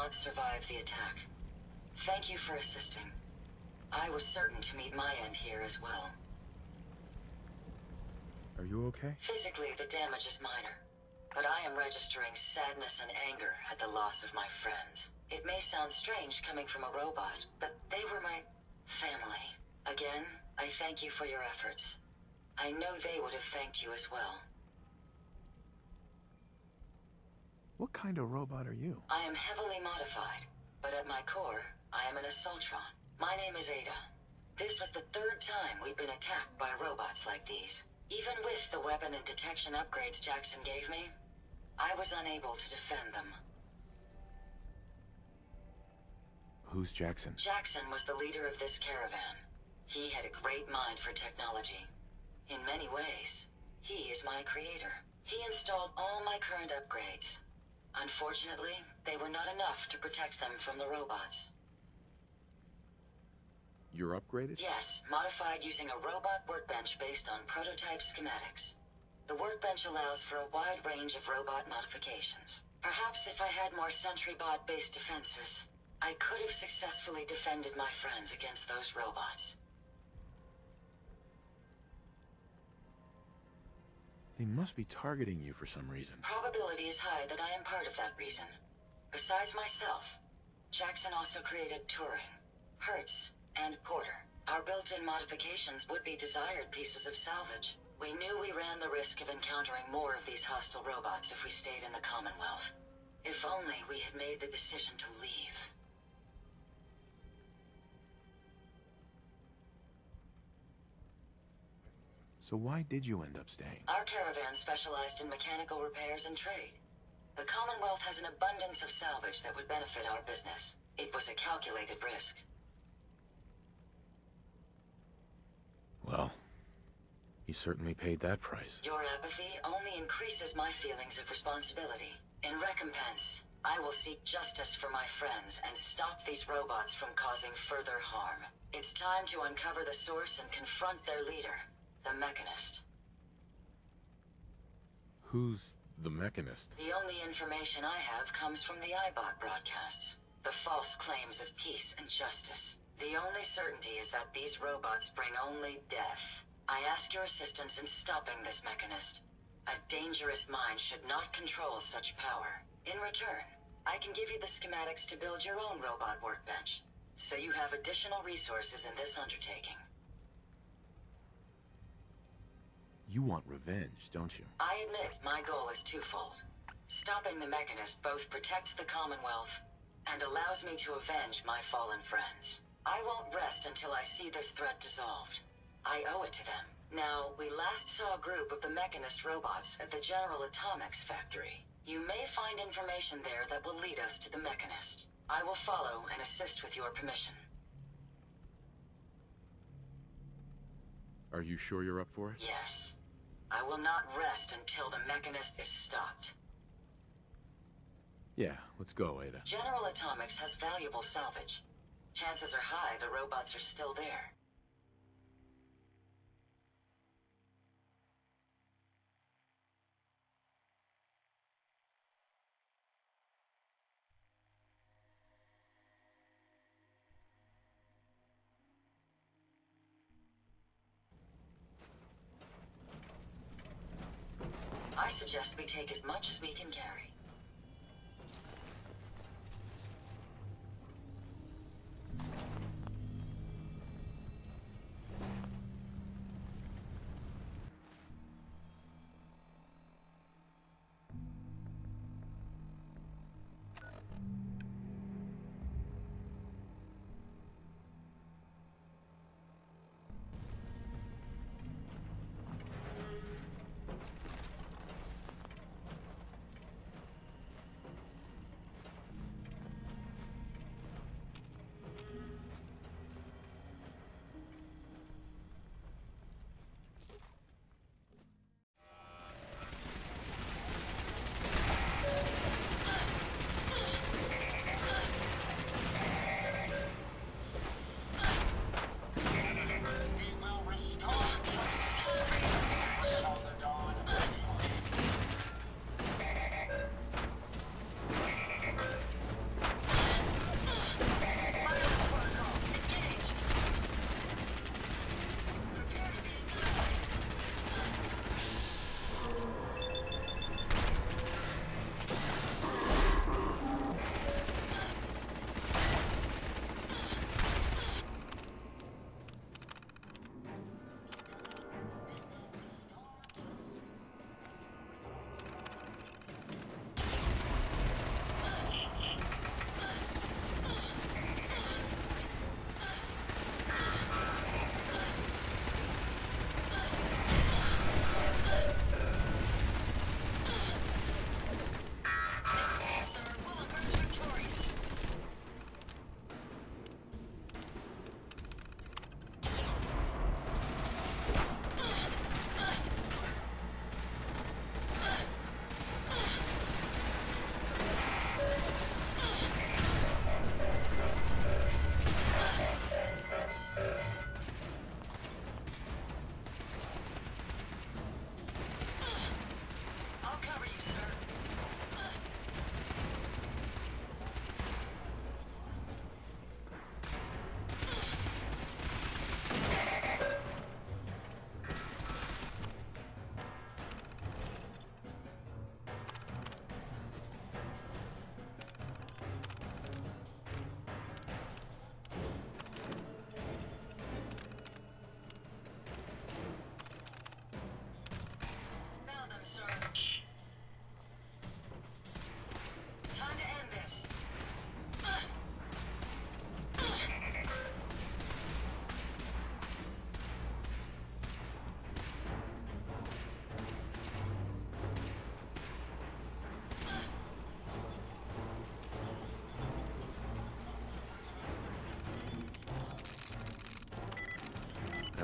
robots survived the attack. Thank you for assisting. I was certain to meet my end here as well. Are you okay? Physically, the damage is minor. But I am registering sadness and anger at the loss of my friends. It may sound strange coming from a robot, but they were my family. Again, I thank you for your efforts. I know they would have thanked you as well. What kind of robot are you? I am heavily modified, but at my core, I am an Assaultron. My name is Ada. This was the third time we've been attacked by robots like these. Even with the weapon and detection upgrades Jackson gave me, I was unable to defend them. Who's Jackson? Jackson was the leader of this caravan. He had a great mind for technology. In many ways, he is my creator. He installed all my current upgrades. Unfortunately, they were not enough to protect them from the robots. You're upgraded? Yes, modified using a robot workbench based on prototype schematics. The workbench allows for a wide range of robot modifications. Perhaps if I had more SentryBot-based defenses, I could have successfully defended my friends against those robots. They must be targeting you for some reason. Probability is high that I am part of that reason. Besides myself, Jackson also created Turing, Hertz, and Porter. Our built-in modifications would be desired pieces of salvage. We knew we ran the risk of encountering more of these hostile robots if we stayed in the Commonwealth. If only we had made the decision to leave. So why did you end up staying? Our caravan specialized in mechanical repairs and trade. The Commonwealth has an abundance of salvage that would benefit our business. It was a calculated risk. Well, you certainly paid that price. Your apathy only increases my feelings of responsibility. In recompense, I will seek justice for my friends and stop these robots from causing further harm. It's time to uncover the source and confront their leader, the Mechanist. Who's the Mechanist? The only information I have comes from the Eyebot broadcasts. The false claims of peace and justice. The only certainty is that these robots bring only death. I ask your assistance in stopping this Mechanist. A dangerous mind should not control such power. In return, I can give you the schematics to build your own robot workbench, so you have additional resources in this undertaking. You want revenge, don't you? I admit my goal is twofold. Stopping the Mechanist both protects the Commonwealth and allows me to avenge my fallen friends. I won't rest until I see this threat dissolved. I owe it to them. Now, we last saw a group of the Mechanist robots at the General Atomics factory. You may find information there that will lead us to the Mechanist. I will follow and assist with your permission. Are you sure you're up for it? Yes. I will not rest until the Mechanist is stopped. Yeah, let's go, Ada. General Atomics has valuable salvage. Chances are high the robots are still there. Much as we can carry.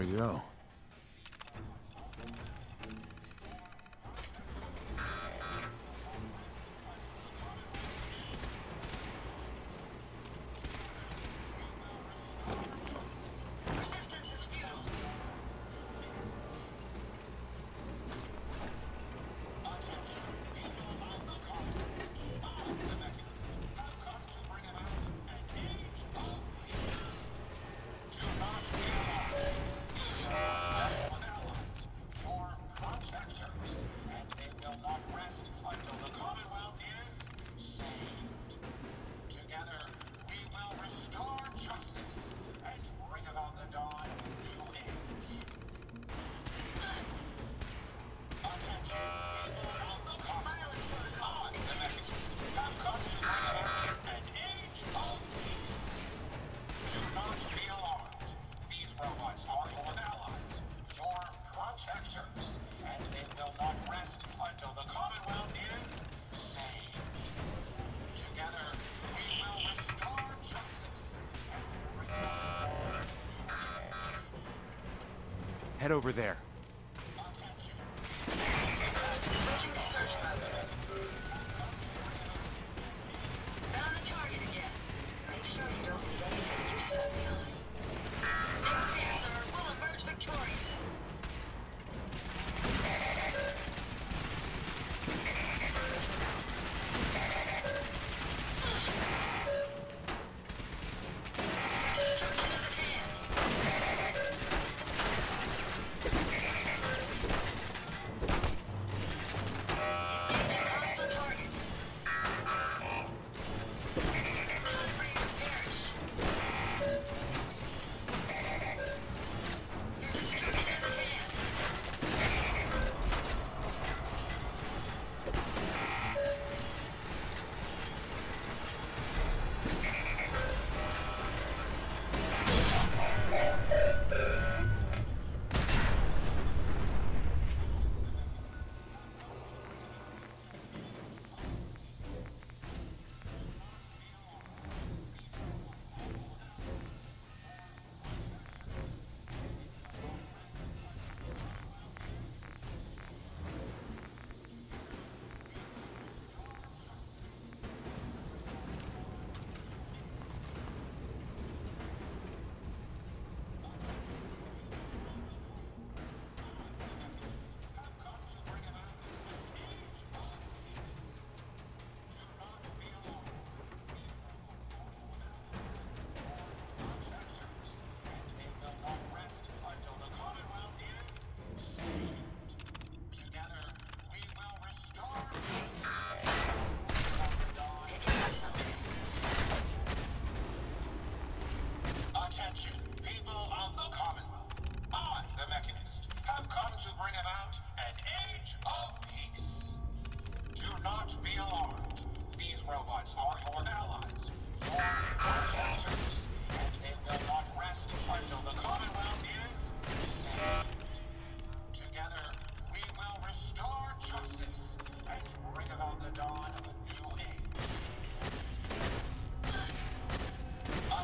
We go. Head over there.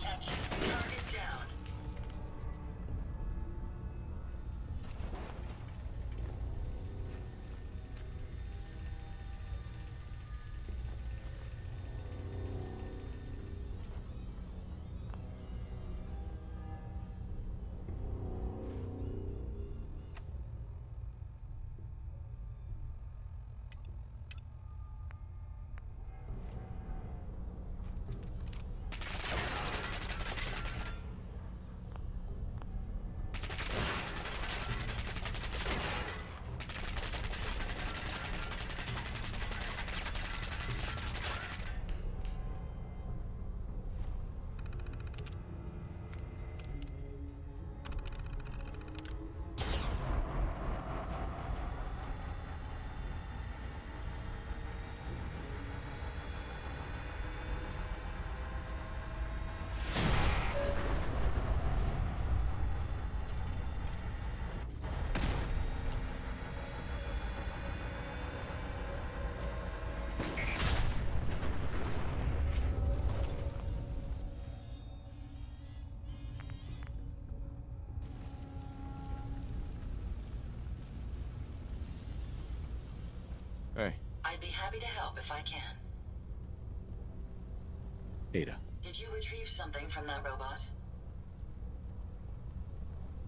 Attention. Target I'd be happy to help if I can. Ada, Did you retrieve something from that robot?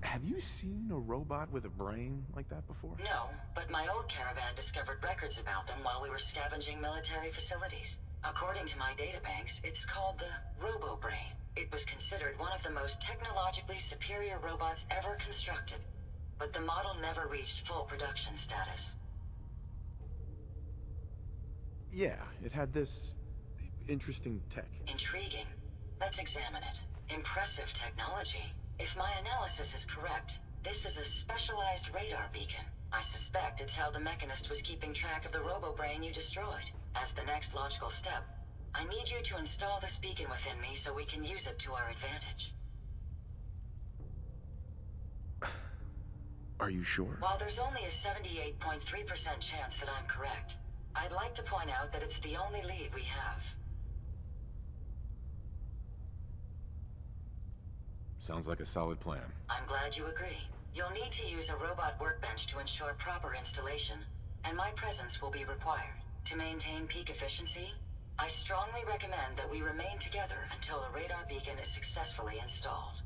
have you seen a robot with a brain like that before? No, but my old caravan discovered records about them while we were scavenging military facilities. According to my databanks, it's called the RoboBrain. It was considered one of the most technologically superior robots ever constructed, but the model never reached full production status. Yeah, it had this interesting tech. Intriguing. Let's examine it. Impressive technology. If my analysis is correct, this is a specialized radar beacon. I suspect it's how the Mechanist was keeping track of the RoboBrain you destroyed. As the next logical step, I need you to install this beacon within me so we can use it to our advantage. Are you sure? While there's only a 78.3% chance that I'm correct, I'd like to point out that it's the only lead we have. Sounds like a solid plan. I'm glad you agree. You'll need to use a robot workbench to ensure proper installation, and my presence will be required. To maintain peak efficiency, I strongly recommend that we remain together until the radar beacon is successfully installed.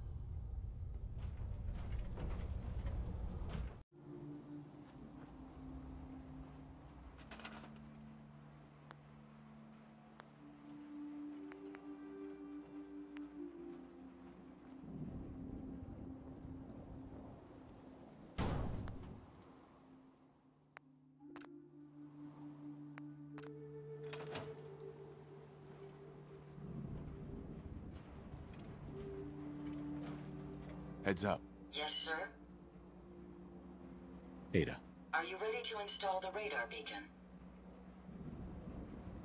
Heads up. Yes, sir? Ada, Are you ready to install the radar beacon?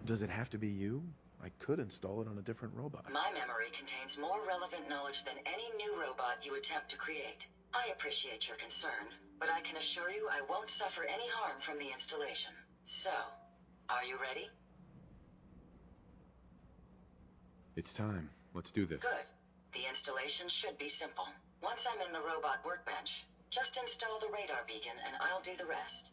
does it have to be you? I could install it on a different robot. My memory contains more relevant knowledge than any new robot you attempt to create. I appreciate your concern, but I can assure you I won't suffer any harm from the installation. So, are you ready? It's time. Let's do this. Good. The installation should be simple. Once I'm in the robot workbench, just install the radar beacon and I'll do the rest.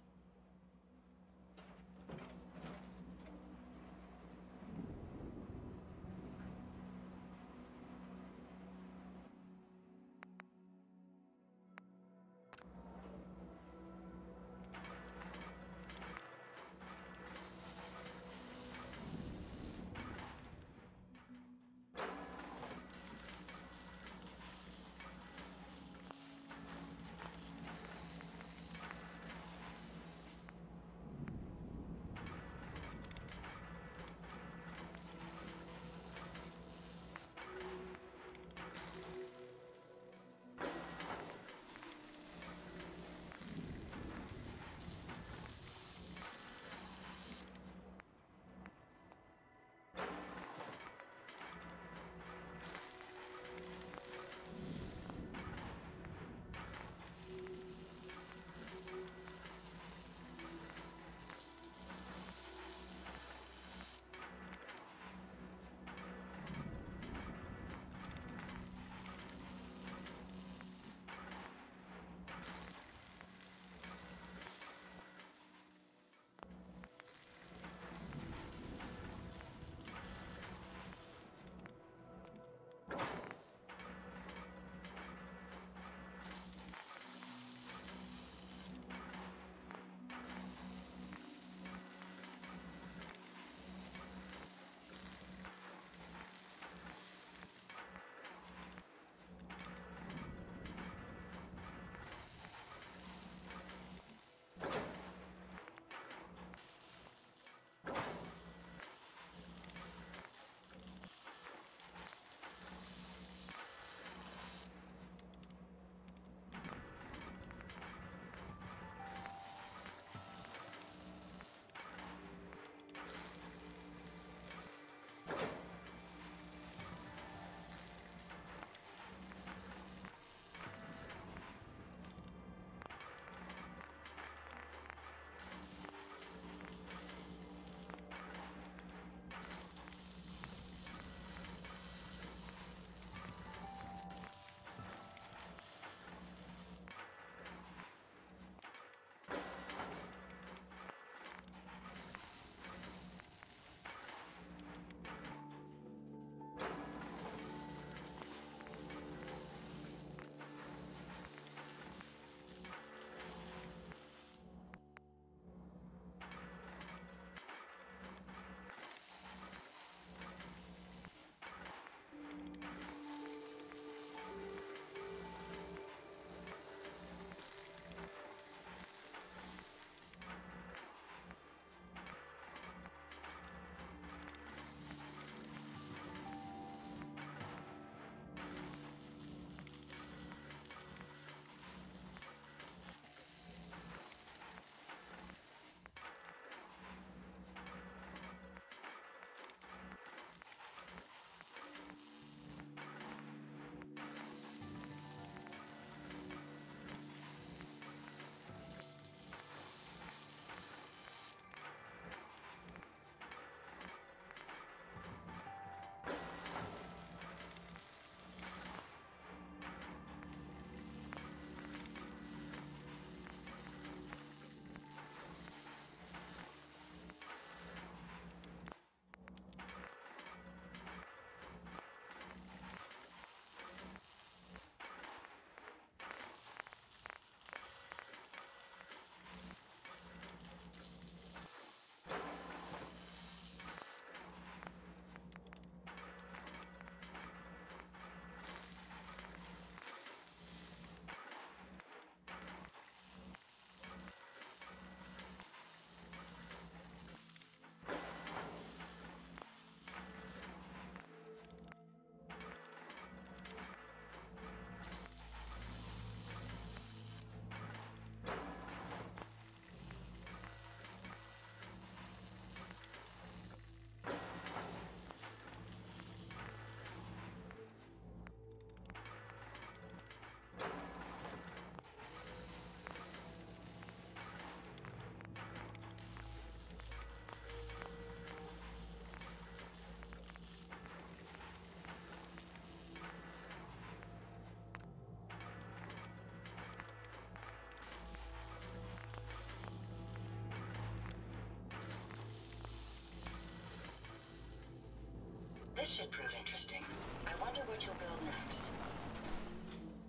This should prove interesting. I wonder what you'll build next.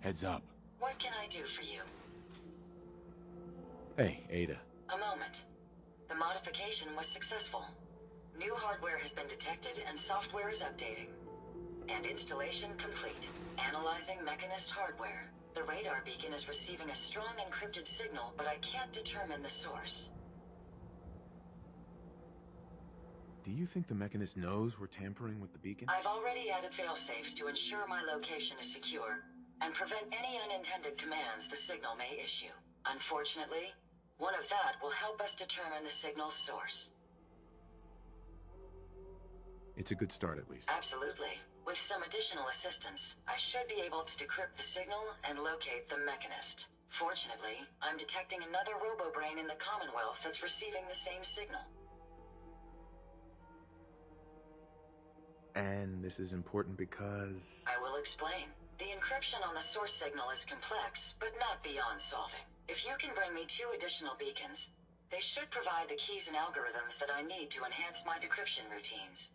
Heads up. What can I do for you? Hey, Ada. A moment. The modification was successful. New hardware has been detected and software is updating. And installation complete. Analyzing Mechanist hardware. The radar beacon is receiving a strong encrypted signal, but I can't determine the source. Do you think the Mechanist knows we're tampering with the beacon? I've already added failsafes to ensure my location is secure and prevent any unintended commands the signal may issue. Unfortunately, one of that will help us determine the signal's source. It's a good start, at least. Absolutely. With some additional assistance, I should be able to decrypt the signal and locate the Mechanist. Fortunately, I'm detecting another robo-brain in the Commonwealth that's receiving the same signal. And this is important because... I will explain. The encryption on the source signal is complex, but not beyond solving. If you can bring me two additional beacons, they should provide the keys and algorithms that I need to enhance my decryption routines.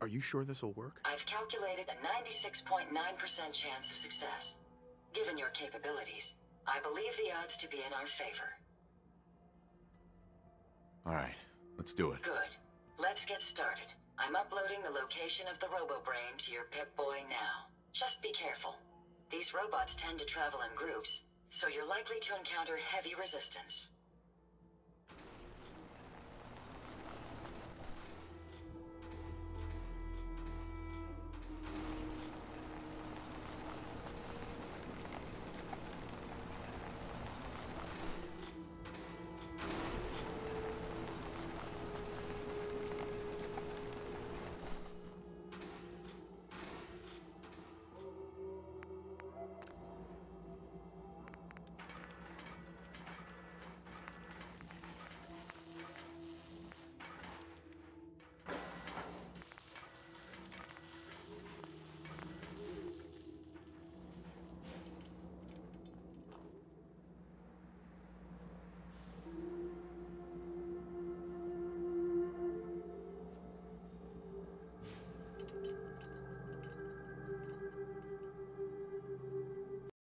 Are you sure this'll work? I've calculated a 96.9% chance of success. Given your capabilities, I believe the odds to be in our favor. Alright, let's do it. Good. Let's get started. I'm uploading the location of the RoboBrain to your Pip-Boy now. Just be careful. These robots tend to travel in groups, so you're likely to encounter heavy resistance.